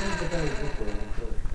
どこが本当ですか?